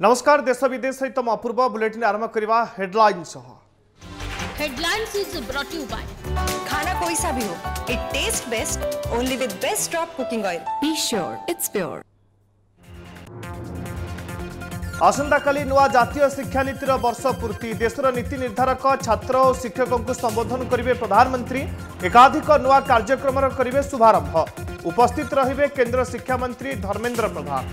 नमस्कार देश विदेश सहित म अपूर्व बुलेटिन आरंभ करबा हेडलाइन सह headlines is brought you by खाना कोई सा भी हो it taste best only with best drop cooking oil be sure it's pure ଆସନ୍ତାକାଲି ନୂଆ ଜାତୀୟ ଶିକ୍ଷାନୀତିର ବର୍ଷ ପୂର୍ତ୍ତି ଦେଶର ନୀତି ନିର୍ଦ୍ଧାରକ ଛାତ୍ର ଓ ଶିକ୍ଷକଙ୍କୁ ସମ୍ବୋଧନ କରିବେ ପ୍ରଧାନମନ୍ତ୍ରୀ ଏକାଧିକ ନୂଆ କାର୍ଯ୍ୟକ୍ରମର କରିବେ ଶୁଭାରମ୍ଭ ଉପସ୍ଥିତ ରହିବେ କେନ୍ଦ୍ର ଶିକ୍ଷାମନ୍ତ୍ରୀ ଧର୍ମେନ୍ଦ୍ର ପ୍ରଧାନ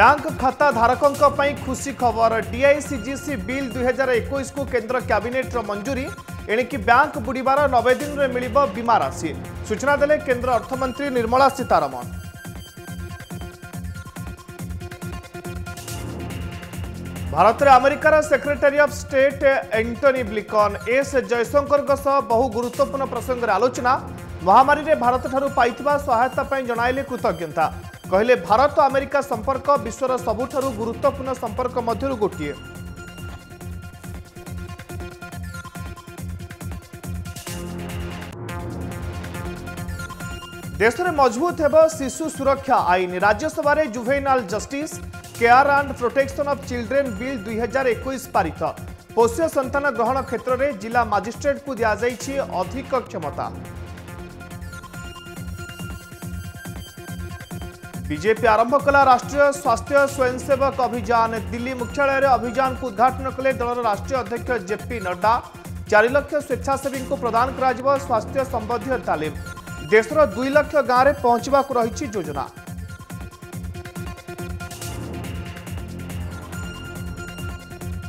ବ୍ୟାଙ୍କ ଖାତା ଧାରକଙ୍କ ପାଇଁ ଖୁସି ଖବର ଡିଆଇସିଜିସି ବିଲ୍ ଦୁଇହଜାର ଏକୋଇଶକୁ କେନ୍ଦ୍ର କ୍ୟାବିନେଟ୍ର ମଞ୍ଜୁରୀ ଏଣିକି ବ୍ୟାଙ୍କ ବୁଡ଼ିବାର ନବେ ଦିନରେ ମିଳିବ ବୀମା ରାଶି ସୂଚନା ଦେଲେ କେନ୍ଦ୍ର ଅର୍ଥମନ୍ତ୍ରୀ ନିର୍ମଳା ସୀତାରମଣ ଭାରତରେ ଆମେରିକାର secretary of state Antony Blinken S ଜୟଶଙ୍କରଙ୍କ ସହ ବହୁ ଗୁରୁତ୍ୱପୂର୍ଣ୍ଣ ପ୍ରସଙ୍ଗରେ ଆଲୋଚନା ମହାମାରୀରେ ଭାରତଠାରୁ ପାଇଥିବା ସହାୟତା ପାଇଁ ଜଣାଇଲେ କୃତଜ୍ଞତା କହିଲେ ଭାରତ ଆମେରିକା ସମ୍ପର୍କ ବିଶ୍ୱର ସବୁଠାରୁ ଗୁରୁତ୍ୱପୂର୍ଣ୍ଣ ସମ୍ପର୍କ ମଧ୍ୟରୁ ଗୋଟିଏ देश में मजबूत हो शिशु सुरक्षा आईन Rajya Sabha juvenile justice care and protection of children bill एक पारित पोष्य संतान ग्रहण क्षेत्र में जिला मजिस्ट्रेट को दी अधिक क्षमता बीजेपी आरंभ कला राष्ट्रीय स्वास्थ्य स्वयंसेवक अभियान दिल्ली मुख्यालय अभियान को उद्घाटन कले दल राष्ट्रीय अध्यक्ष जेपी नड्डा चार लक्ष स्वेच्छासेवी को प्रदान स्वास्थ्य संबंधी तालीम देश र दुई लक्ष गाँले पहचाको रोजना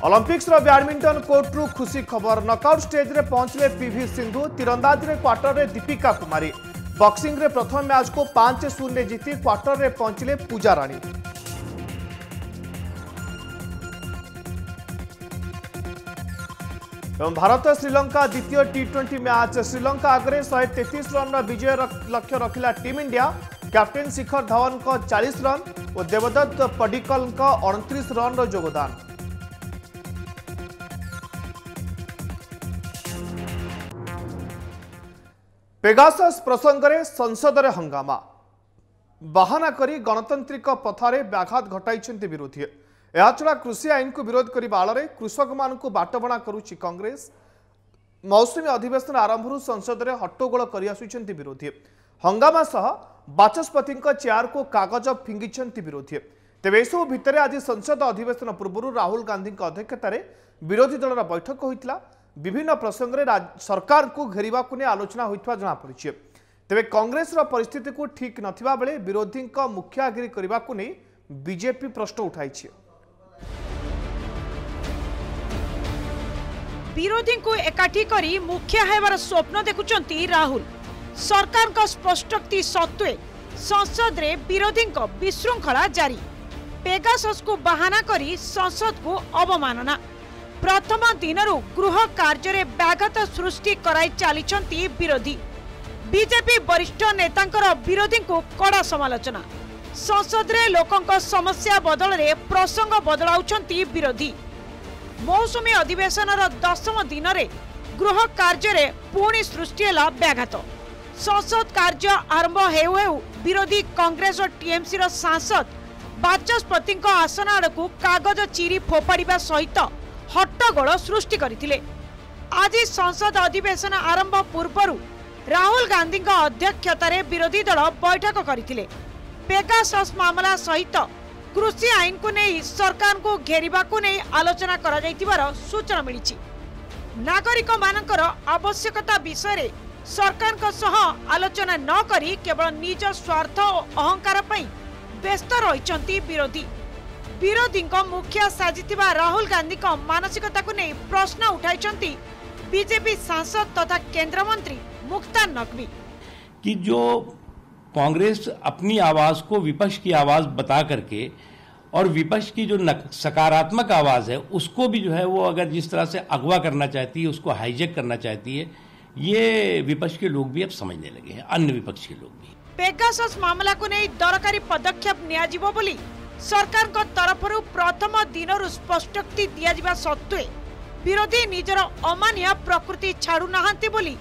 अलम्पिक्र ब्याडमिन्टन कोर्ट्रु खुशी खबर स्टेज नक्आउटे पहचले पिभि सिन्धु क्वार्टर क्वारे दीपिका कुमारी रे प्रथम मैच म्याचको पाँच शून्य जिति क्वारे पहचि पूजा रानी भारत श्रीलंका द्वितीय टी ट्वेंटी मैच श्रीलंका आगे शहे तेतीस रन विजय लक्ष्य रखा team India captain Shikhar Dhawan का चालीस रन और देवदत्त पडिकल अड़तीस रन योगदान पेगास प्रसंग में संसद हंगामा बाहाना करी गणतांत्रिक पथारे व्याघात घटाई विरोधी ଏହାଛଡ଼ା କୃଷି ଆଇନକୁ ବିରୋଧ କରିବା ଆଳରେ କୃଷକମାନଙ୍କୁ ବାଟବଣା କରୁଛି କଂଗ୍ରେସ ମୌସୁମୀ ଅଧିବେଶନ ଆରମ୍ଭରୁ ସଂସଦରେ ହଟ୍ଟଗୋଳ କରିଆସୁଛନ୍ତି ବିରୋଧୀ ହଙ୍ଗାମା ସହ ବାଚସ୍ପତିଙ୍କ ଚେୟାରକୁ କାଗଜ ଫିଙ୍ଗିଛନ୍ତି ବିରୋଧୀ ତେବେ ଏସବୁ ଭିତରେ ଆଜି ସଂସଦ ଅଧିବେଶନ ପୂର୍ବରୁ ରାହୁଲ ଗାନ୍ଧୀଙ୍କ ଅଧ୍ୟକ୍ଷତାରେ ବିରୋଧୀ ଦଳର ବୈଠକ ହୋଇଥିଲା ବିଭିନ୍ନ ପ୍ରସଙ୍ଗରେ ସରକାରଙ୍କୁ ଘେରିବାକୁ ନେଇ ଆଲୋଚନା ହୋଇଥିବା ଜଣାପଡ଼ିଛି ତେବେ କଂଗ୍ରେସର ପରିସ୍ଥିତିକୁ ଠିକ୍ ନଥିବା ବେଳେ ବିରୋଧୀଙ୍କ ମୁଖ୍ୟ ଆଗିରି କରିବାକୁ ନେଇ ବିଜେପି ପ୍ରଶ୍ନ ଉଠାଇଛି ବିରୋଧୀଙ୍କୁ ଏକାଠି କରି ମୁଖିଆ ହେବାର ସ୍ୱପ୍ନ ଦେଖୁଛନ୍ତି ରାହୁଲ ସରକାରଙ୍କ ସ୍ପଷ୍ଟୋକ୍ତି ସତ୍ତ୍ୱେ ସଂସଦରେ ବିରୋଧୀଙ୍କ ବିଶୃଙ୍ଖଳା ଜାରି ପେଗାସସ୍କୁ ବାହାନା କରି ସଂସଦକୁ ଅବମାନନା ପ୍ରଥମ ଦିନରୁ ଗୃହ କାର୍ଯ୍ୟରେ ବ୍ୟାଘାତ ସୃଷ୍ଟି କରାଇ ଚାଲିଛନ୍ତି ବିରୋଧୀ ବିଜେପି ବରିଷ୍ଠ ନେତାଙ୍କର ବିରୋଧୀଙ୍କୁ କଡ଼ା ସମାଲୋଚନା ସଂସଦରେ ଲୋକଙ୍କ ସମସ୍ୟା ବଦଳରେ ପ୍ରସଙ୍ଗ ବଦଳାଉଛନ୍ତି ବିରୋଧୀ ମୌସୁମୀ ଅଧିବେଶନର ଦଶମ ଦିନରେ ଗୃହ କାର୍ଯ୍ୟରେ ପୁଣି ସୃଷ୍ଟି ହେଲା ବ୍ୟାଘାତ ସଂସଦ କାର୍ଯ୍ୟ ଆରମ୍ଭ ହେଉ ହେଉ ବିରୋଧୀ କଂଗ୍ରେସ ଓ ଟିଏମ୍ସିର ସାଂସଦ ବାଚସ୍ପତିଙ୍କ ଆସନ ଆଡ଼କୁ କାଗଜ ଚିରି ଫୋପାଡ଼ିବା ସହିତ ହଟ୍ଟଗୋଳ ସୃଷ୍ଟି କରିଥିଲେ ଆଜି ସଂସଦ ଅଧିବେଶନ ଆରମ୍ଭ ପୂର୍ବରୁ ରାହୁଲ ଗାନ୍ଧୀଙ୍କ ଅଧ୍ୟକ୍ଷତାରେ ବିରୋଧୀ ଦଳ ବୈଠକ କରିଥିଲେ ପେଗାସସ୍ ମାମଲା ସହିତ कृषि आईन को नहीं सरकार को घेरवाक नहीं आलोचना कर सूचना मिली नागरिक मान आवश्यकता विषय सरकार आलोचना नक केवल निज स्वार्थ और अहंकार व्यस्त रही विरोधी विरोधी मुखिया साजि राहुल गांधी मानसिकता को नहीं प्रश्न उठाई बीजेपी सांसद तथा केन्द्रमंत्री मुख्तार नकवी कि जो कांग्रेस अपनी आवाज को विपक्ष की आवाज बता करके और विपक्ष की जो सकारात्मक आवाज़ है उसको भी जो है वो अगर जिस तरह से अगवा करना चाहती है उसको हाईजेक करना चाहती है ये विपक्ष के लोग भी अब समझने लगे हैं अन्य विपक्ष के लोग भी पेगासस मामला को नहीं दरकारी पदक्षेप निया बोली सरकार को तरफरु प्रथम दिनरु स्पष्टोक्ति दियाजिबा सत्वे विरोधी निजर अमानिया प्रकृति छाड़ू नहांती बोली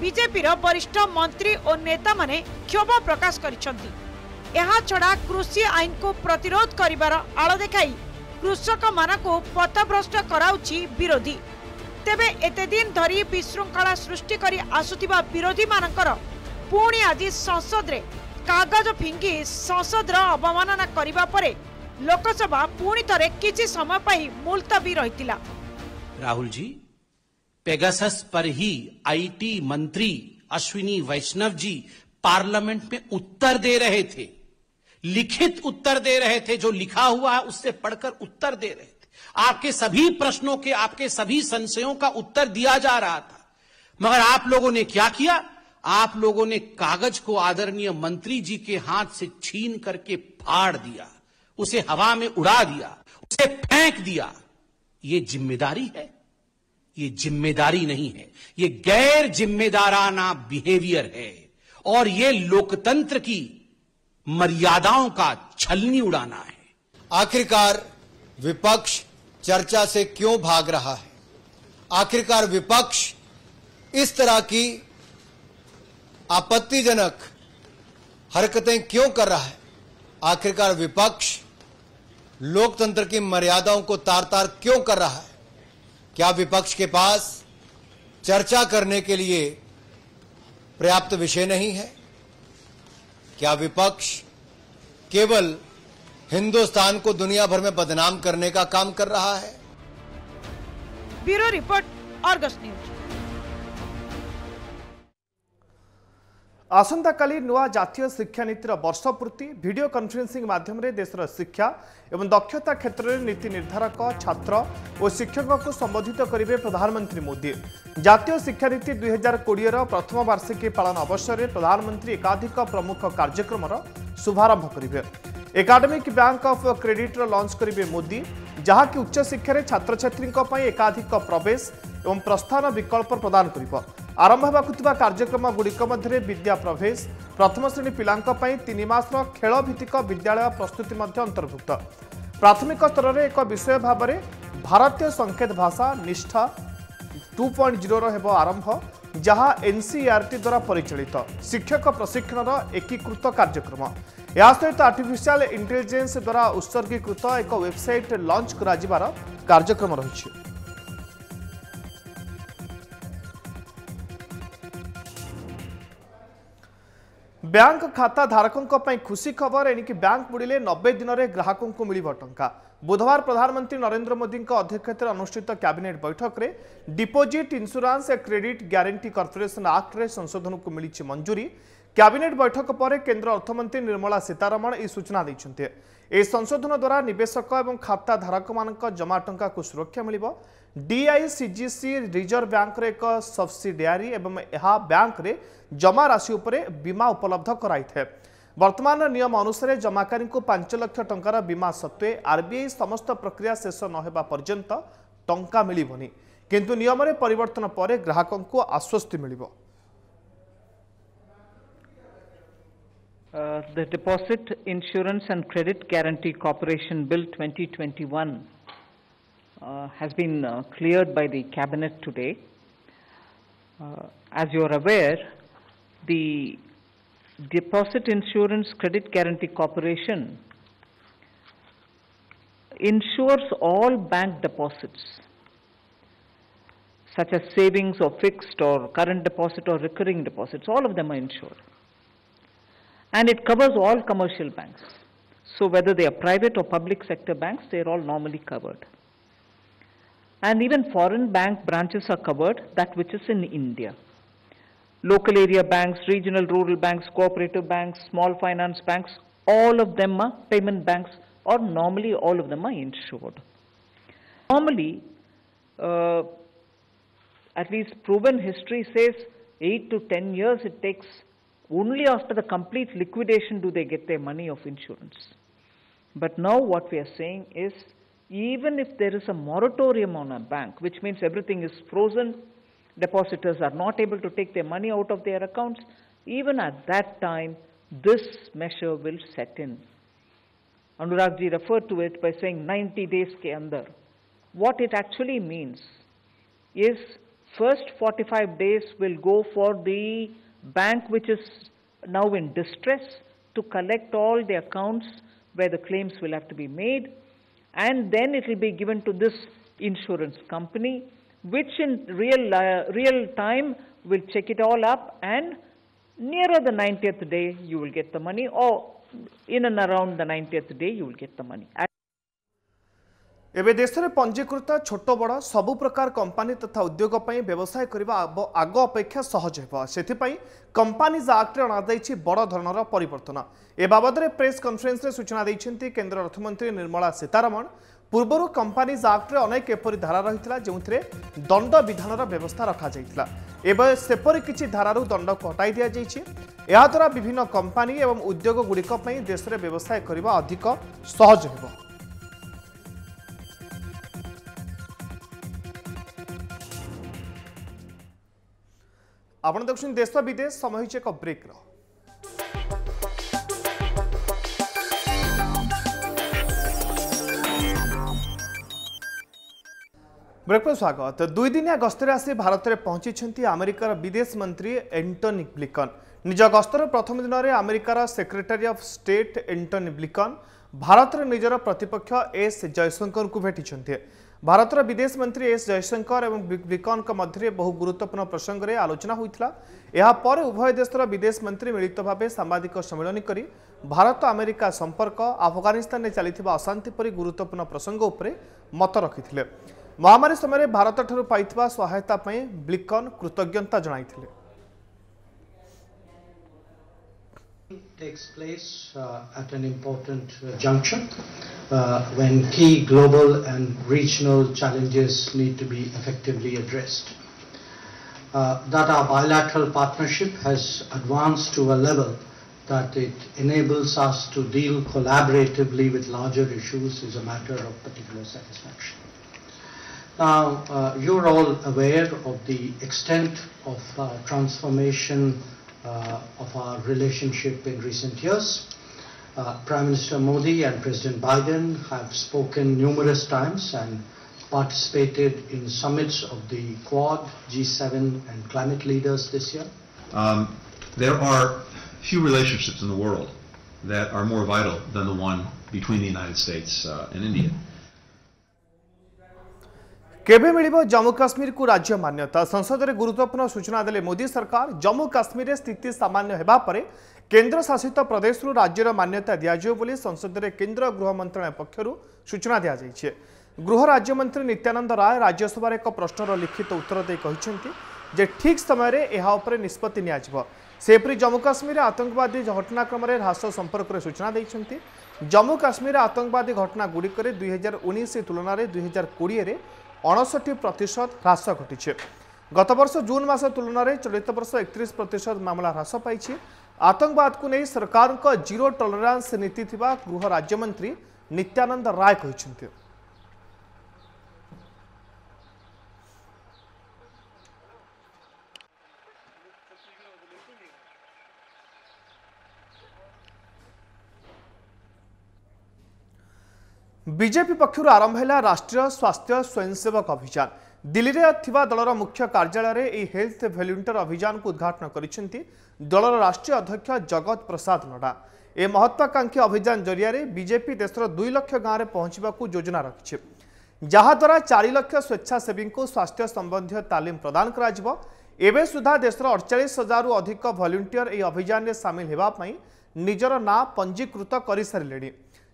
बीजेपी रो वरिष्ठ मंत्री और नेता माने क्षोभ प्रकाश करिसेंती छड़ा कृषि आईन को प्रतिरोध कर आड़ देख कृषक मान पथभ्रष्ट कराऊ विरोधी तेरे एतदिन धरी विशृंखला सृष्टि आसुवा विरोधी मान पुणी आज संसद में कागज फिंगी संसद अवमानना करने लोकसभा पुणी थे किसी समय पर मुलतवी रही राहुल जी पेगासस पर ही आईटी मंत्री अश्विनी वैष्णव जी पार्लियामेंट में उत्तर दे रहे थे लिखित उत्तर दे रहे थे जो लिखा हुआ है उससे पढ़कर उत्तर दे रहे थे आपके सभी प्रश्नों के आपके सभी संशयों का उत्तर दिया जा रहा था मगर आप लोगों ने क्या किया आप लोगों ने कागज को आदरणीय मंत्री जी के हाथ से छीन करके फाड़ दिया उसे हवा में उड़ा दिया उसे फेंक दिया ये जिम्मेदारी है ये जिम्मेदारी नहीं है ये गैर जिम्मेदाराना बिहेवियर है और ये लोकतंत्र की मर्यादाओं का छलनी उड़ाना है आखिरकार विपक्ष चर्चा से क्यों भाग रहा है आखिरकार विपक्ष इस तरह की आपत्तिजनक हरकतें क्यों कर रहा है आखिरकार विपक्ष लोकतंत्र की मर्यादाओं को तार तार क्यों कर रहा है क्या विपक्ष के पास चर्चा करने के लिए पर्याप्त विषय नहीं है क्या विपक्ष केवल हिंदुस्तान को दुनिया भर में बदनाम करने का काम कर रहा है ब्यूरो रिपोर्ट और न्यूज আসন্তকালি নূয়া জাতীয় শিক্ষানীতির বর্ষপূর্তি ভিডিও কনফরেন্সিং মাধ্যমে দেশের শিক্ষা এবং দক্ষতা ক্ষেত্রে নীতি নির্ধারক ছাত্র ও শিক্ষককে সম্বোধিত করবে প্রধানমন্ত্রী মোদী জাতীয় শিক্ষানীতি দুই হাজার কোড়িয়ের প্রথম বার্ষিকী পাাল অবসরের প্রধানমন্ত্রী একাধিক প্রমুখ কার্যক্রমর শুভারম্ভ করবে একাডেমিক ব্যাঙ্ক অফ ক্রেডিটর লঞ্চ করবে মোদী যা ଉଚ୍ଚଶିକ୍ଷାରେ ଛାତ୍ରଛାତ୍ରୀଙ୍କ ପାଇଁ ଏକାଧିକ ପ୍ରବେଶ ଏବଂ ପ୍ରସ୍ଥାନ ବିକଳ୍ପ ପ୍ରଦାନ କରିବ ଆରମ୍ଭ ହେବାକୁ କାର୍ଯ୍ୟକ୍ରମଗୁଡ଼ିକ ମଧ୍ୟରେ ବିଦ୍ୟା ପ୍ରଭେଶ ପ୍ରଥମ ଶ୍ରେଣୀ ପିଲାଙ୍କ ପାଇଁ ତିନି ମାସର ଖେଳଭିତ୍ତିକ ବିଦ୍ୟାଳୟ ପ୍ରସ୍ତୁତି ମଧ୍ୟ ଅନ୍ତର୍ଭୁକ୍ତ ପ୍ରାଥମିକ ସ୍ତରରେ ଏକ ବିଷୟ ଭାବରେ ଭାରତୀୟ ସଙ୍କେତ ଭାଷା ନିଷ୍ଠା ଟୁ ପଏଣ୍ଟ ଜିରୋର ହେବ ଆରମ୍ଭ ଯାହା ଏନ୍ସିଆର୍ଟି ଦ୍ୱାରା ପରିଚାଳିତ ଶିକ୍ଷକ ପ୍ରଶିକ୍ଷଣର ଏକୀକୃତ କାର୍ଯ୍ୟକ୍ରମ ଏହା ସହିତ ଆର୍ଟିଫିସିଆଲ ଇଣ୍ଟେଲିଜେନ୍ସ ଦ୍ୱାରା ଉତ୍ସର୍ଗୀକୃତ ଏକ ୱେବସାଇଟ୍ ଲଞ୍ଚ କରାଯିବାର କାର୍ଯ୍ୟକ୍ରମ ରହିଛି ବ୍ୟାଙ୍କ ଖାତାଧାରକଙ୍କ ପାଇଁ ଖୁସି ଖବର ଏଣିକି ବ୍ୟାଙ୍କ ବୁଡ଼ିଲେ ନବେ ଦିନରେ ଗ୍ରାହକଙ୍କୁ ମିଳିବ ଟଙ୍କା ବୁଧବାର ପ୍ରଧାନମନ୍ତ୍ରୀ ନରେନ୍ଦ୍ର ମୋଦିଙ୍କ ଅଧ୍ୟକ୍ଷତାରେ ଅନୁଷ୍ଠିତ କ୍ୟାବିନେଟ୍ ବୈଠକରେ ଡିପୋଜିଟ୍ ଇନ୍ସୁରାନ୍ସ ଏ କ୍ରେଡିଟ୍ ଗ୍ୟାରେଣ୍ଟି କର୍ପୋରେସନ୍ ଆକ୍ଟରେ ସଂଶୋଧନକୁ ମିଳିଛି ମଞ୍ଜୁରୀ କ୍ୟାବିନେଟ୍ ବୈଠକ ପରେ କେନ୍ଦ୍ର ଅର୍ଥମନ୍ତ୍ରୀ ନିର୍ମଳା ସୀତାରମଣ ଏହି ସୂଚନା ଦେଇଛନ୍ତି ଏହି ସଂଶୋଧନ ଦ୍ୱାରା ନିବେଶକ ଏବଂ ଖାତାଧାରକମାନଙ୍କ ଜମା ଟଙ୍କାକୁ ସୁରକ୍ଷା ମିଳିବ डीआईसीजीसी रिजर्व बैंक एक सब्सीडियरी यह बैंक जमा राशि बीमा उपलब्ध कराई थे वर्तमान नियम अनुसार जमाकारी को पांच लक्ष ट बीमा सत्वे आरबीआई समस्त प्रक्रिया शेष नवा पर्यंत टा मिल कि नियम पर ग्राहकों को आश्वस्ति मिल Uh, the Deposit Insurance and Credit Guarantee Corporation Bill 2021 uh, has been uh, cleared by the cabinet today. Uh, as you are aware, the Deposit Insurance Credit Guarantee Corporation insures all bank deposits, such as savings or fixed or current deposit or recurring deposits, all of them are insured. And it covers all commercial banks. So whether they are private or public sector banks, they are all normally covered and even foreign bank branches are covered, that which is in India. Local area banks, regional rural banks, cooperative banks, small finance banks, all of them are payment banks or normally all of them are insured. Normally, uh, at least proven history says 8 to 10 years it takes only after the complete liquidation do they get their money of insurance. But now what we are saying is even if there is a moratorium on a bank, which means everything is frozen, depositors are not able to take their money out of their accounts, even at that time, this measure will set in. Anuragji referred to it by saying 90 days ke andar. What it actually means is first 45 days will go for the bank which is now in distress to collect all the accounts where the claims will have to be made and then it will be given to this insurance company which in real, uh, real time will check it all up and nearer the 90th day you will get the money or in and around the 90th day you will get the money. ଏବେ ଦେଶରେ ପଞ୍ଜୀକୃତ ଛୋଟ ବଡ଼ ସବୁ ପ୍ରକାର company ତଥା ଉଦ୍ୟୋଗ ପାଇଁ ବ୍ୟବସାୟ କରିବା ଆଗ ଅପେକ୍ଷା ସହଜ ହେବ ସେଥିପାଇଁ କମ୍ପାନୀଜ ଆକ୍ଟରେ ଅଣାଯାଇଛି ବଡ଼ ଧରଣର ପରିବର୍ତ୍ତନ ଏ ବାବଦରେ ପ୍ରେସ୍ କନ୍ଫରେନ୍ସରେ ସୂଚନା ଦେଇଛନ୍ତି କେନ୍ଦ୍ର ଅର୍ଥମନ୍ତ୍ରୀ ନିର୍ମଳା ସୀତାରମଣ ପୂର୍ବରୁ କମ୍ପାନୀଜ ଆକ୍ଟରେ ଅନେକ ଏପରି ଧାରା ରହିଥିଲା ଯେଉଁଥିରେ ଦଣ୍ଡବିଧାନର ବ୍ୟବସ୍ଥା ରଖାଯାଇଥିଲା ଏବେ ସେପରି କିଛି ଧାରାରୁ ଦଣ୍ଡକୁ ହଟାଇ ଦିଆଯାଇଛି ଏହାଦ୍ୱାରା ବିଭିନ୍ନ କମ୍ପାନୀ ଏବଂ ଉଦ୍ୟୋଗଗୁଡ଼ିକ ପାଇଁ ଦେଶରେ ବ୍ୟବସାୟ କରିବା ଅଧିକ ସହଜ ହେବ आपण विदेश समय हो ब्रेक र ब्रेक पर स्वागत दुईदिनिया गस्तर आसी भारत में पहुंची आमेरिकार विदेश मंत्री एंटोनी ब्लिकन निज ग प्रथम दिन में आमेरिकार secretary of state Antony Blinken Bharat निजर प्रतिपक्ष एस जयशंकर को भेटिंट ଭାରତର ବିଦେଶ ମନ୍ତ୍ରୀ ଏସ୍ ଜୟଶଙ୍କର ଏବଂ ବିକନ୍ଙ୍କ ମଧ୍ୟରେ ବହୁ ଗୁରୁତ୍ୱପୂର୍ଣ୍ଣ ପ୍ରସଙ୍ଗରେ ଆଲୋଚନା ହୋଇଥିଲା ଏହା ପରେ ଉଭୟ ଦେଶର ବିଦେଶ ମନ୍ତ୍ରୀ ମିଳିତ ଭାବେ ସାମ୍ବାଦିକ ସମ୍ମିଳନୀ କରି ଭାରତ ଆମେରିକା ସମ୍ପର୍କ ଆଫଗାନିସ୍ତାନରେ ଚାଲିଥିବା ଅଶାନ୍ତି ପରି ଗୁରୁତ୍ୱପୂର୍ଣ୍ଣ ପ୍ରସଙ୍ଗ ଉପରେ ମତ ରଖିଥିଲେ ମହାମାରୀ ସମୟରେ ଭାରତଠାରୁ ପାଇଥିବା ସହାୟତା ପାଇଁ ବ୍ଲିକନ୍ କୃତଜ୍ଞତା ଜଣାଇଥିଲେ takes place uh, at an important uh, junction uh, when key global and regional challenges need to be effectively addressed. Uh, that our bilateral partnership has advanced to a level that it enables us to deal collaboratively with larger issues is a matter of particular satisfaction. Now, uh, you're all aware of the extent of uh, transformation uh, of our relationship in recent years. Uh, Prime Minister Modi and President Biden have spoken numerous times and participated in summits of the Quad, G7 and climate leaders this year? Um, there are few relationships in the world that are more vital than the one between the United States uh, and India. केवे मिल जम्मू काश्मीर को राज्य मान्यता संसद में गुरुत्वपूर्ण सूचना दे मोदी सरकार जम्मू काश्मीर स्थित सामान्य होगापर केन्द्र शासित प्रदेश राज्यर मान्यता दिजाव संसद में केन्द्र गृह मंत्रालय पक्षर सूचना दी गृह राज्यमंत्री नित्यानंद राय राज्यसभा एक प्रश्नर लिखित उत्तर दे ठिक समय यह निष्पत्ति निपरि जम्मू काश्मीर आतंकवादी घटनाक्रम ह्रास संपर्क में सूचना देखते जम्मू काश्मीर आतंकवादी घटना गुडिक दुई हजार उन्नीस तुलन में दुई हजार कोड़े ଅଣଷଠି ପ୍ରତିଶତ ହ୍ରାସ ଘଟିଛି ଗତବର୍ଷ ଜୁନ୍ ମାସ ତୁଳନାରେ ଚଳିତ ବର୍ଷ ଏକତିରିଶ ପ୍ରତିଶତ ମାମଲା ହ୍ରାସ ପାଇଛି ଆତଙ୍କବାଦକୁ ନେଇ ସରକାରଙ୍କ ଜିରୋ ଟଲରାନ୍ସ ନୀତି ଥିବା ଗୃହ ରାଜ୍ୟମନ୍ତ୍ରୀ ନିତ୍ୟାନନ୍ଦ ରାୟ କହିଛନ୍ତି ବିଜେପି ପକ୍ଷରୁ ଆରମ୍ଭ ହେଲା ରାଷ୍ଟ୍ରୀୟ ସ୍ୱାସ୍ଥ୍ୟ ସ୍ୱୟଂସେବକ ଅଭିଯାନ ଦିଲ୍ଲୀରେ ଥିବା ଦଳର ମୁଖ୍ୟ କାର୍ଯ୍ୟାଳୟରେ ଏହି ହେଲ୍ଥ ଭେଲ୍ୟୁଣ୍ଟର ଅଭିଯାନକୁ ଉଦ୍ଘାଟନ କରିଛନ୍ତି ଦଳର ରାଷ୍ଟ୍ରୀୟ ଅଧ୍ୟକ୍ଷ ଜଗତ ପ୍ରସାଦ ନଡ୍ଡା ଏ ମହତ୍ୱାକାଂକ୍ଷୀ ଅଭିଯାନ ଜରିଆରେ ବିଜେପି ଦେଶର ଦୁଇ ଲକ୍ଷ ଗାଁରେ ପହଞ୍ଚିବାକୁ ଯୋଜନା ରଖିଛି ଯାହାଦ୍ୱାରା ଚାରି ଲକ୍ଷ ସ୍ୱେଚ୍ଛାସେବୀଙ୍କୁ ସ୍ୱାସ୍ଥ୍ୟ ସମ୍ବନ୍ଧୀୟ ତାଲିମ ପ୍ରଦାନ କରାଯିବ ଏବେ ସୁଦ୍ଧା ଦେଶର ଅଡ଼ଚାଳିଶ ହଜାରରୁ ଅଧିକ ଭଲ୍ୟୁଣ୍ଟିୟର ଏହି ଅଭିଯାନରେ ସାମିଲ ହେବା ପାଇଁ ନିଜର ନାଁ ପଞ୍ଜୀକୃତ କରିସାରିଲେଣି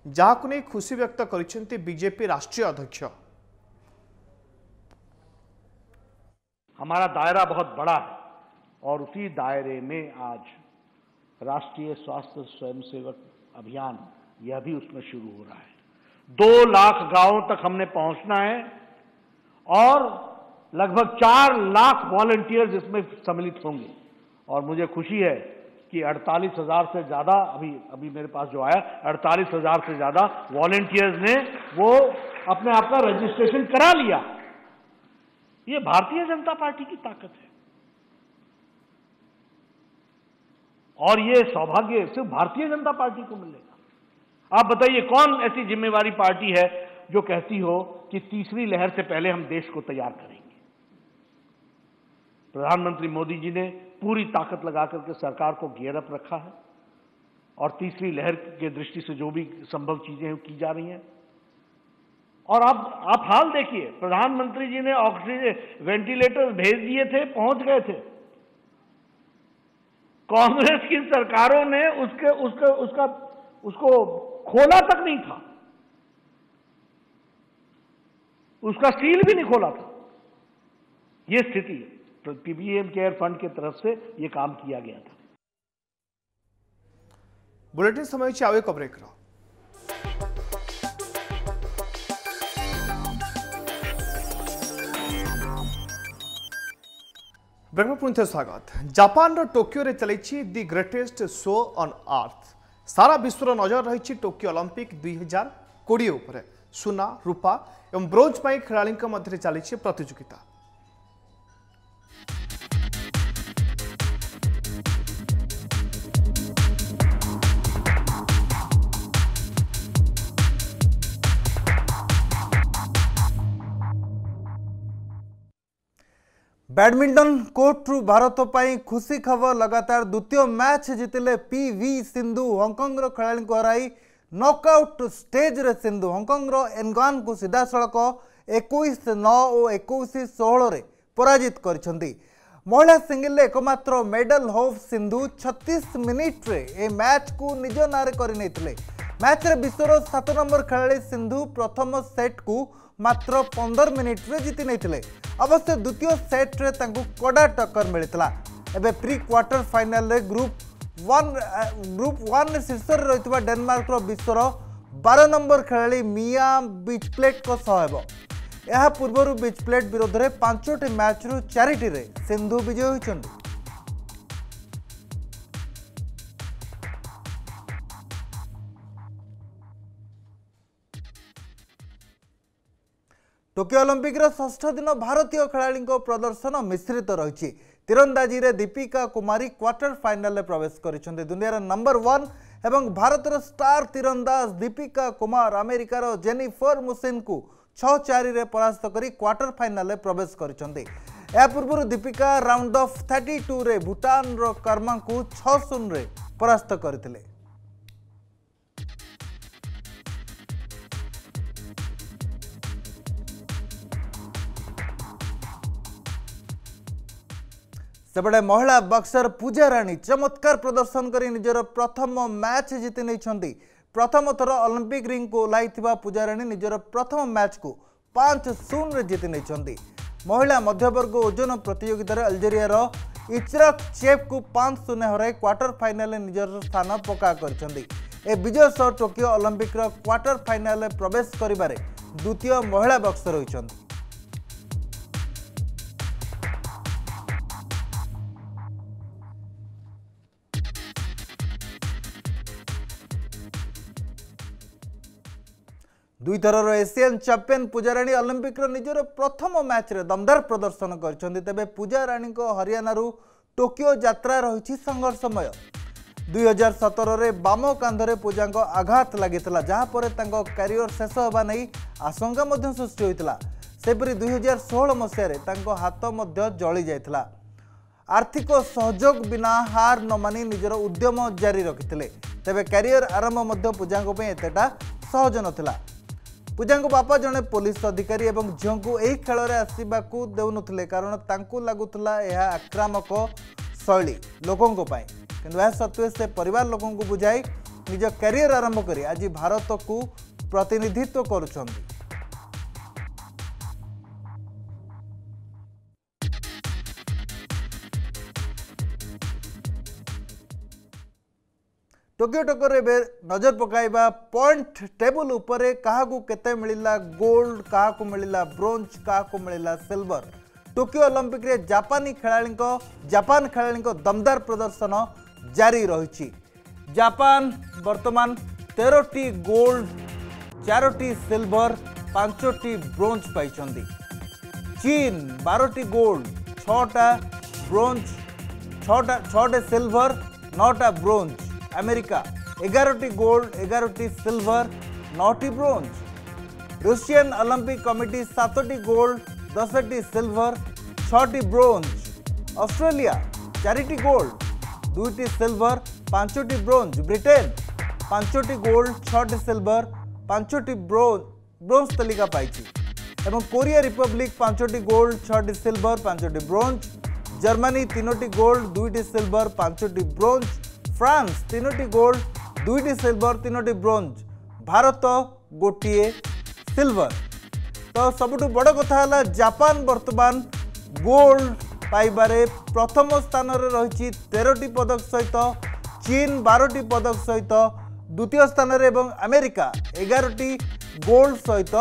ଯାହାକୁ नहीं खुशी व्यक्त करते बीजेपी राष्ट्रीय अध्यक्ष हमारा दायरा बहुत बड़ा है और उसी दायरे में आज राष्ट्रीय स्वास्थ्य स्वयंसेवक अभियान यह भी उसमें शुरू हो रहा है दो लाख गांवों तक हमने पहुंचना है और लगभग चार लाख वॉलंटियर्स इसमें सम्मिलित होंगे और मुझे खुशी है कि अड़तालीस हजार से ज़्यादा अभी अभी मेरे पास जो आया अड़तालीस हजार से ज़्यादा वॉलेंटियर्स ने वो अपने आप का रजिस्ट्रेशन करा लिया ये भारतीय जनता पार्टी की ताकत है और ये सौभाग्य सिर्फ भारतीय जनता पार्टी को मिलेगा आप बताइए कौन ऐसी जिम्मेवारी पार्टी है जो कहती हो कि तीसरी लहर से पहले हम देश को तैयार करेंगे प्रधानमंत्री मोदी जी ने पूरी ताकत लगा करके सरकार को गियर अप रखा है और तीसरी लहर के दृष्टि से जो भी संभव चीजें हैं की जा रही हैं और अब आप हाल देखिए प्रधानमंत्री जी ने ऑक्सीजन वेंटिलेटर भेज दिए थे पहुंच गए थे कांग्रेस की सरकारों ने उसके उसके उसका उसको खोला तक नहीं था उसका सील भी नहीं खोला था यह स्थिति है तो पीपीएम केयर फंड के तरफ से ये काम किया गया था बुलेटिन समय आवे को ब्रेक रहा ब्रेक में पुणे स्वागत जापान टोक्यो टोकियो चलती the greatest show on earth सारा विश्वर नजर रही टोक्यो ओलंपिक दुई हजार कोड़े सुना रूपा एवं ब्रोज पर खेला चली प्रतिजोगिता ବ୍ୟାଡ଼ମିଣ୍ଟନ କୋର୍ଟରୁ ଭାରତ ପାଇଁ ଖୁସି ଖବର ଲଗାତାର ଦ୍ୱିତୀୟ ମ୍ୟାଚ୍ ଜିତିଲେ ପି ଭି ସିନ୍ଧୁ ହଂକଂର ଖେଳାଳିଙ୍କୁ ହରାଇ ନକ୍ଆଉଟ୍ ଷ୍ଟେଜ୍ରେ ସିନ୍ଧୁ ହଂକଂର ଏନ୍ଗ୍ୱାନ୍ଙ୍କୁ ସିଧାସଳଖ ଏକୋଇଶ ନଅ ଓ ଏକୋଇଶ ଷୋହଳରେ ପରାଜିତ କରିଛନ୍ତି ମହିଳା ସିଙ୍ଗିଲ୍ରେ ଏକମାତ୍ର ମେଡାଲ୍ ହୋପ୍ ସିନ୍ଧୁ ଛତିଶ ମିନିଟ୍ରେ ଏ ମ୍ୟାଚ୍କୁ ନିଜ ନାଁରେ କରିନେଇଥିଲେ ମ୍ୟାଚ୍ରେ ବିଶ୍ୱର ସାତ ନମ୍ବର ଖେଳାଳି ସିନ୍ଧୁ ପ୍ରଥମ ସେଟ୍କୁ मात्र पंदर मिनिट्रे जीति नहीं अवश्य द्वितीय सेट्रे कड़ा टक्कर मिलता एवं pre quarter final group one group one शीर्ष रही डेनमार्क विश्वर बार नंबर खेला मिया बीच प्लेट यह पूर्व बीच प्लेट विरोध में पांचटी मैच रु चार सिंधु विजयी होती ଟୋକିଓ ଅଲମ୍ପିକ୍ର ଷଷ୍ଠ ଦିନ ଭାରତୀୟ ଖେଳାଳିଙ୍କ ପ୍ରଦର୍ଶନ ମିଶ୍ରିତ ରହିଛି ତୀରନ୍ଦାଜିରେ ଦୀପିକା କୁମାରୀ କ୍ୱାର୍ଟର ଫାଇନାଲରେ ପ୍ରବେଶ କରିଛନ୍ତି ଦୁନିଆର ନମ୍ବର ୱାନ୍ ଏବଂ ଭାରତର ଷ୍ଟାର ତୀରନ୍ଦାଜ ଦୀପିକା କୁମାର ଆମେରିକାର ଜେନିଫର ମୁସିନ୍ଙ୍କୁ ଛଅ ଚାରିରେ ପରାସ୍ତ କରି କ୍ୱାର୍ଟର ଫାଇନାଲରେ ପ୍ରବେଶ କରିଛନ୍ତି ଏହା ପୂର୍ବରୁ ଦୀପିକା ରାଉଣ୍ଡ ଅଫ୍ ଥାର୍ଟି ଟୁରେ ଭୁଟାନର କର୍ମାଙ୍କୁ ଛଅ ଶୂନରେ ପରାସ୍ତ କରିଥିଲେ ସେପଟେ ମହିଳା ବକ୍ସର ପୂଜା ରାଣୀ ଚମତ୍କାର ପ୍ରଦର୍ଶନ କରି ନିଜର ପ୍ରଥମ ମ୍ୟାଚ୍ ଜିତି ନେଇଛନ୍ତି ପ୍ରଥମଥର ଅଲିମ୍ପିକ୍ ରିଙ୍ଗକୁ ଓହ୍ଲାଇଥିବା ପୂଜା ରାଣୀ ନିଜର ପ୍ରଥମ ମ୍ୟାଚ୍କୁ ପାଞ୍ଚ ଶୂନରେ ଜିତି ନେଇଛନ୍ତି ମହିଳା ମଧ୍ୟବର୍ଗ ଓଜନ ପ୍ରତିଯୋଗିତାରେ ଆଲଜେରିଆର ଇଚ୍ରକ୍ ଚେଫ୍କୁ ପାଞ୍ଚ ଶୂନ୍ୟ ହରାଇ କ୍ୱାର୍ଟର ଫାଇନାଲରେ ନିଜର ସ୍ଥାନ ପକ୍କା କରିଛନ୍ତି ଏ ବିଜୟ ସହ ଟୋକିଓ ଅଲିମ୍ପିକ୍ର କ୍ୱାର୍ଟର ଫାଇନାଲରେ ପ୍ରବେଶ କରିବାରେ ଦ୍ୱିତୀୟ ମହିଳା ବକ୍ସର ହୋଇଛନ୍ତି ଦୁଇଥରର ଏସିଆନ୍ ଚାମ୍ପିୟନ୍ ପୂଜାରାଣୀ ଅଲିମ୍ପିକ୍ର ନିଜର ପ୍ରଥମ ମ୍ୟାଚ୍ରେ ଦମଦାର ପ୍ରଦର୍ଶନ କରିଛନ୍ତି ତେବେ ପୂଜାରାଣୀଙ୍କ ହରିୟାଣାରୁ ଟୋକିଓ ଯାତ୍ରା ରହିଛି ସଂଘର୍ଷମୟ ଦୁଇ ହଜାର ସତରରେ ବାମ କାନ୍ଧରେ ପୂଜାଙ୍କ ଆଘାତ ଲାଗିଥିଲା ଯାହାପରେ ତାଙ୍କ କ୍ୟାରିୟର ଶେଷ ହେବା ନେଇ ଆଶଙ୍କା ମଧ୍ୟ ସୃଷ୍ଟି ହୋଇଥିଲା ସେପରି ଦୁଇ ହଜାର ଷୋହଳ ମସିହାରେ ତାଙ୍କ ହାତ ମଧ୍ୟ ଜଳି ଯାଇଥିଲା ଆର୍ଥିକ ସହଯୋଗ ବିନା ହାର ନ ମାନି ନିଜର ଉଦ୍ୟମ ଜାରି ରଖିଥିଲେ ତେବେ କ୍ୟାରିୟର ଆରମ୍ଭ ମଧ୍ୟ ପୂଜାଙ୍କ ପାଇଁ ଏତେଟା ସହଜ ନଥିଲା ପୂଜାଙ୍କ ବାପା ଜଣେ ପୋଲିସ ଅଧିକାରୀ ଏବଂ ଝିଅଙ୍କୁ ଏହି ଖେଳରେ ଆସିବାକୁ ଦେଉନଥିଲେ କାରଣ ତାଙ୍କୁ ଲାଗୁଥିଲା ଏହା ଆକ୍ରାମକ ଶୈଳୀ ଲୋକଙ୍କ ପାଇଁ କିନ୍ତୁ ଏହା ସତ୍ତ୍ୱେ ସେ ପରିବାର ଲୋକଙ୍କୁ ବୁଝାଇ ନିଜ କ୍ୟାରିୟର ଆରମ୍ଭ କରି ଆଜି ଭାରତକୁ ପ୍ରତିନିଧିତ୍ୱ କରୁଛନ୍ତି टोकियो टोकर एवं नजर पक पॉइंट टेबल उपरे क्या मिलला गोल्ड क्या मिलला ब्रोज क्या मिलला सिल्वर टोकियो ओलंपिक जापानी खेला जापान खेला दमदार प्रदर्शन जारी रही जापान वर्तमान तेरटी गोल्ड चारोटी सिल्वर पांचटी ब्रोज पाई चीन बारटी गोल्ड छा ब्रोज छा छे सिल्वर नौटा ब्रोज अमेरिका एगार गोल्ड एगार सिल्वर नौटी ब्रोज रुषिन अलंपिक कमिटी सतटी गोल्ड दस टी सिल्वर छ्रोज अस्ट्रेलिया चारिटी गोल्ड दुईट सिल्वर पांचटी ब्रोज ब्रिटेन पांचटी गोल्ड छिल्वर पांचटी ब्रोज ब्रोज तालिका पाई एवं कोरिया रिपब्लिक पांचटी गोल्ड छिल्वर पांचटी ब्रोज जर्मानी तीनो गोल्ड दुईट सिल्वर पांचटी ब्रोज ফ্রান্স তিনোটি গোল্ড দুইটি সিলভর তিনোটি ব্রোঞ্জ ଭାରତ ଗୋଟିଏ ସିଲଭର ତ ସବୁଠୁ ବଡ଼ କଥା ହେଲା ଜାପାନ ବର୍ତ୍ତମାନ ଗୋଲ୍ଡ ପାଇବାରେ ପ୍ରଥମ ସ୍ଥାନରେ ରହିଛି ତେରଟି ପଦକ ସହିତ ଚୀନ ବାରଟି ପଦକ ସହିତ ଦ୍ୱିତୀୟ ସ୍ଥାନରେ ଏବଂ ଆମେରିକା ଏଗାରଟି ଗୋଲ୍ଡ ସହିତ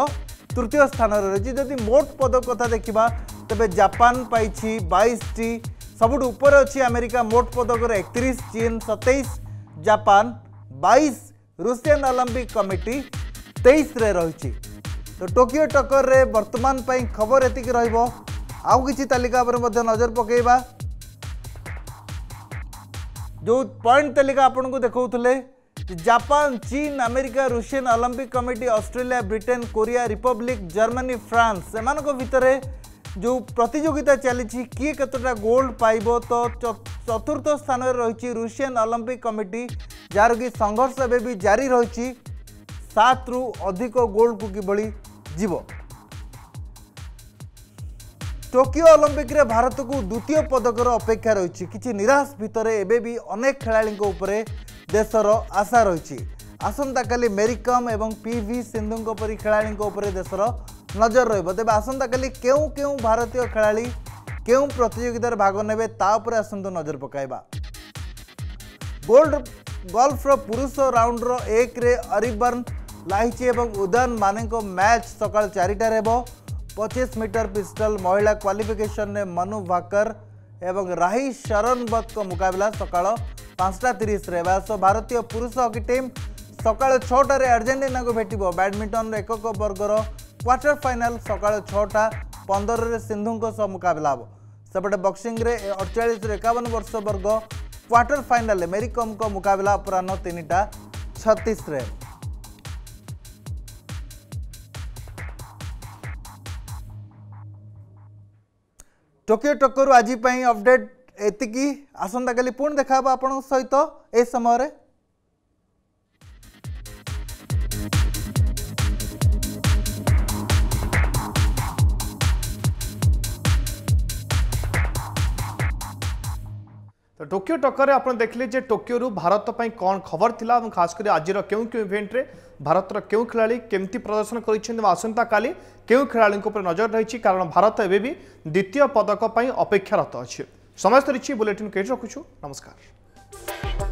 ତୃତୀୟ ସ୍ଥାନରେ ରହିଛି ଯଦି ମୋଟ ପଦକ କଥା ଦେଖିବା ତେବେ ଜାପାନ ପାଇଛି ବାଇଶଟି सबुठ ऊपर अच्छी अमेरिका मोट पदक एक चीन सतैश जापान बैस रुषियान अलंपिक कमिटी तेईस रही तो टोकियो टक्कर रे वर्तमान पर खबर एति रही तालिका पर नजर पक जो पॉइंट तालिका आपन को देखते जापान चीन America Russian Olympic committee Australia Britain Korea republic Germany France एमान भितर ଯେଉଁ ପ୍ରତିଯୋଗିତା ଚାଲିଛି କିଏ କେତେଟା ଗୋଲ୍ଡ ପାଇବ ତ ଚତୁର୍ଥ ସ୍ଥାନରେ ରହିଛି ରୁଷିଆନ୍ ଅଲମ୍ପିକ୍ କମିଟି ଯାହାର କି ସଂଘର୍ଷ ଏବେ ବି ଜାରି ରହିଛି ସାତରୁ ଅଧିକ ଗୋଲ୍ଡକୁ କିଭଳି ଯିବ ଟୋକିଓ ଅଲମ୍ପିକ୍ରେ ଭାରତକୁ ଦ୍ୱିତୀୟ ପଦକର ଅପେକ୍ଷା ରହିଛି କିଛି ନିରାଶ ଭିତରେ ଏବେ ବି ଅନେକ ଖେଳାଳିଙ୍କ ଉପରେ ଦେଶର ଆଶା ରହିଛି ଆସନ୍ତାକାଲି ମେରିକମ୍ ଏବଂ ପି ଭି ସିନ୍ଧୁଙ୍କ ପରି ଖେଳାଳିଙ୍କ ଉପରେ ଦେଶର ନଜର ରହିବ ତେବେ ଆସନ୍ତାକାଲି କେଉଁ କେଉଁ ଭାରତୀୟ ଖେଳାଳି କେଉଁ ପ୍ରତିଯୋଗିତାରେ ଭାଗ ନେବେ ତା ଉପରେ ଆସନ୍ତୁ ନଜର ପକାଇବା ଗୋଲ୍ଡ ଗଲ୍ଫର ପୁରୁଷ ରାଉଣ୍ଡର ଏକରେ ଅରିବର୍ନ ଲାହିଚି ଏବଂ ଉଦାନ ମାନେଙ୍କ ମ୍ୟାଚ୍ ସକାଳ ଚାରିଟାରେ ହେବ ପଚିଶ ମିଟର ପିଷ୍ଟଲ ମହିଳା କ୍ୱାଲିଫିକେସନରେ ମନୁ ଭାକର ଏବଂ ରାହି ଶରଣବତଙ୍କ ମୁକାବିଲା ସକାଳ ପାଞ୍ଚଟା ତିରିଶରେ ହେବା ସହ ଭାରତୀୟ ପୁରୁଷ ହକି ଟିମ୍ ସକାଳ ଛଅଟାରେ ଆର୍ଜେଣ୍ଟିନାକୁ ଭେଟିବ ବ୍ୟାଡ଼ମିଣ୍ଟନର ଏକକ ବର୍ଗର କ୍ୱାର୍ଟର ଫାଇନାଲ୍ ସକାଳ ଛଅଟା ପନ୍ଦରରେ ସିନ୍ଧୁଙ୍କ ସହ ମୁକାବିଲା ହେବ ସେପଟେ ବକ୍ସିଂରେ ଅଡ଼ଚାଳିଶରୁ ଏକାବନ ବର୍ଷ ବର୍ଗ କ୍ୱାର୍ଟର ଫାଇନାଲ୍ରେ ମେରିକମ୍ଙ୍କ ମୁକାବିଲା ଅପରାହ୍ନ ତିନିଟା ଛତିଶରେ ଟୋକିଓ ଟକ୍କରୁ ଆଜି ପାଇଁ ଅପଡେଟ୍ ଏତିକି ଆସନ୍ତାକାଲି ପୁଣି ଦେଖା ହେବ ଆପଣଙ୍କ ସହିତ ଏ ସମୟରେ टोकियो टकर आप देखिले टोकियो भारत कौन खबर थी और खासकर आज क्यों क्यों इवेंट्रे भारतर क्यों खेला केमती प्रदर्शन कर आसंता का क्यों खेला नजर रही कारण भारत एवं द्वितीय पदक अपेक्षारत अच्छे समय सरी बुलेटिन कहीं रखु नमस्कार